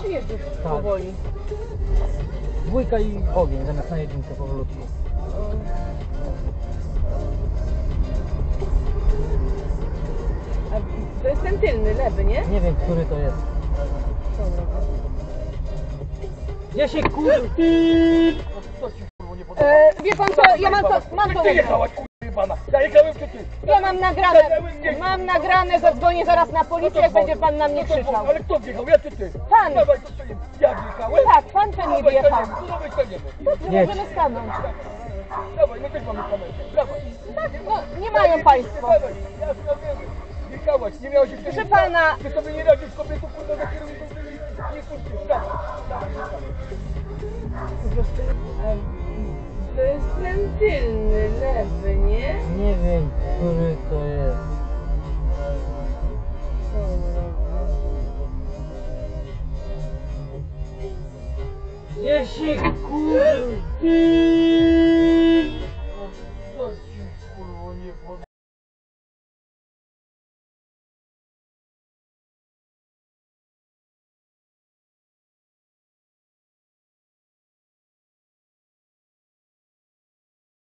Przyjeżdżasz Tak. powoli. Dwójka i ogień zamiast na jedynkę powolutku. A to jest ten tylny, lewy, nie? Nie wiem, który to jest. Dobra. Gdzie się kur... E, wie pan co, ja mam to, mam to Ty jechałaś, kurwa, ja jechałem ty? Ja mam nagrane, mam nagrane, zadzwonię zaraz na policję, jak będzie pan na mnie No krzyczał. Ale kto wjechał, ja czy ty? Pan. Dawaj, to ja wjechałem? Tak, pan ten nie wjechał. dawaj, staniemy. Dobrze, możemy stanąć. Dawaj, my też mamy kamerę, dawaj. Tak, no, nie mają państwo. Dawaj, ja wiem. Wjechałaś, nie miałeś się Proszę pana, Ty sobie nie radzisz kobietą, kurwa, za kierownicą, nie dawaj. Dawaj, dawaj. to jest ten tylny, lewy, nie? Nie wiem, który to jest. Gdzie się kur...